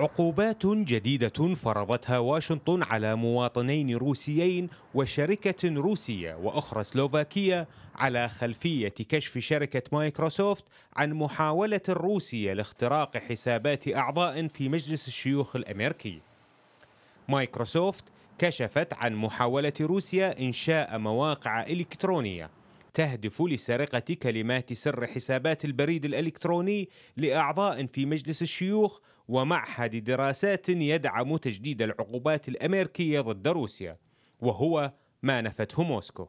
عقوبات جديدة فرضتها واشنطن على مواطنين روسيين وشركة روسية وأخرى سلوفاكية على خلفية كشف شركة مايكروسوفت عن محاولة روسيا لاختراق حسابات أعضاء في مجلس الشيوخ الأمريكي. مايكروسوفت كشفت عن محاولة روسيا إنشاء مواقع إلكترونية تهدف لسرقة كلمات سر حسابات البريد الإلكتروني لأعضاء في مجلس الشيوخ ومعهد دراسات يدعم تجديد العقوبات الأمريكية ضد روسيا وهو ما نفته موسكو.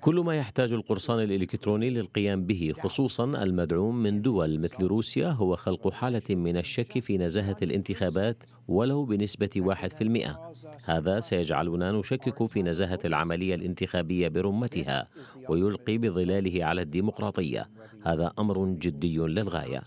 كل ما يحتاج القرصان الإلكتروني للقيام به خصوصا المدعوم من دول مثل روسيا هو خلق حالة من الشك في نزاهة الانتخابات ولو بنسبة واحد في المئة. هذا سيجعلنا نشكك في نزاهة العملية الانتخابية برمتها ويلقي بظلاله على الديمقراطية. هذا أمر جدي للغاية.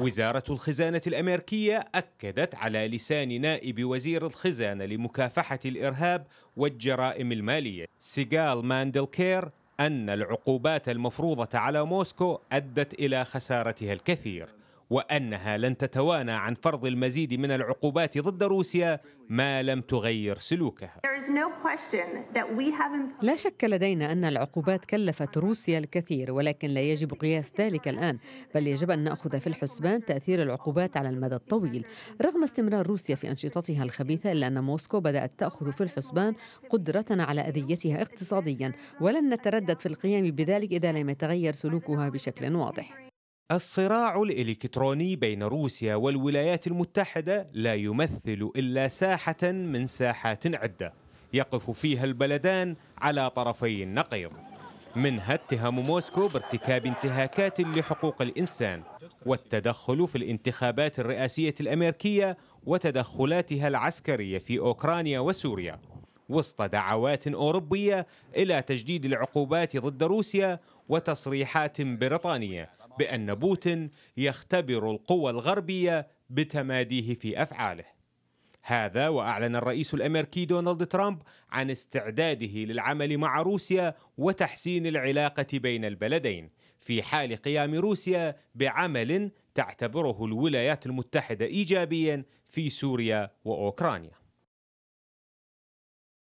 وزارة الخزانة الأمريكية أكدت على لسان نائب وزير الخزانة لمكافحة الإرهاب والجرائم المالية سيغال ماندلكير أن العقوبات المفروضة على موسكو أدت إلى خسارتها الكثير. وأنها لن تتوانى عن فرض المزيد من العقوبات ضد روسيا ما لم تغير سلوكها. لا شك لدينا أن العقوبات كلفت روسيا الكثير ولكن لا يجب قياس ذلك الآن، بل يجب أن نأخذ في الحسبان تأثير العقوبات على المدى الطويل. رغم استمرار روسيا في أنشطتها الخبيثة إلا أن موسكو بدأت تأخذ في الحسبان قدرتنا على أذيتها اقتصاديا، ولن نتردد في القيام بذلك إذا لم يتغير سلوكها بشكل واضح. الصراع الإلكتروني بين روسيا والولايات المتحدة لا يمثل إلا ساحة من ساحات عدة يقف فيها البلدان على طرفي النقيض. منها اتهام موسكو بارتكاب انتهاكات لحقوق الإنسان والتدخل في الانتخابات الرئاسية الأمريكية وتدخلاتها العسكرية في أوكرانيا وسوريا. وسط دعوات أوروبية إلى تجديد العقوبات ضد روسيا وتصريحات بريطانية. بأن بوتين يختبر القوى الغربية بتماديه في أفعاله. هذا وأعلن الرئيس الأمريكي دونالد ترامب عن استعداده للعمل مع روسيا وتحسين العلاقة بين البلدين في حال قيام روسيا بعمل تعتبره الولايات المتحدة إيجابيا في سوريا وأوكرانيا.